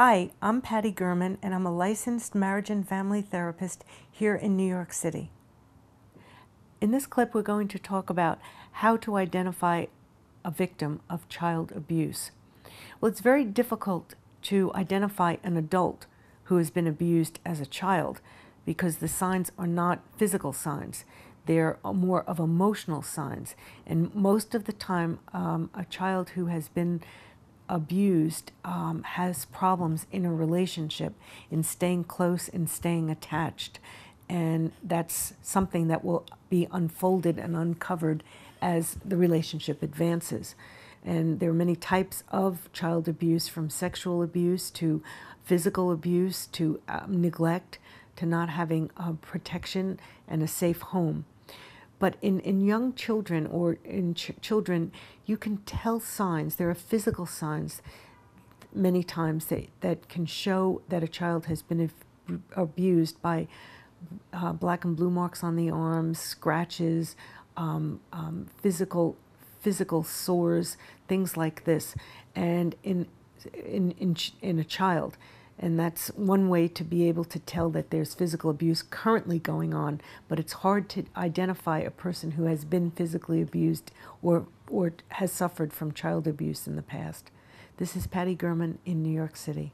Hi, I'm Patti German, and I'm a licensed marriage and family therapist here in New York City. In this clip, we're going to talk about how to identify a victim of child abuse. Well, it's very difficult to identify an adult who has been abused as a child because the signs are not physical signs. They're more of emotional signs. And most of the time, um, a child who has been abused um, has problems in a relationship, in staying close and staying attached. And that's something that will be unfolded and uncovered as the relationship advances. And there are many types of child abuse, from sexual abuse to physical abuse to um, neglect to not having uh, protection and a safe home. But in, in young children or in ch children, you can tell signs. There are physical signs many times that, that can show that a child has been abused by uh, black and blue marks on the arms, scratches, um, um, physical physical sores, things like this, and in in in, in a child. And that's one way to be able to tell that there's physical abuse currently going on, but it's hard to identify a person who has been physically abused or, or has suffered from child abuse in the past. This is Patti German in New York City.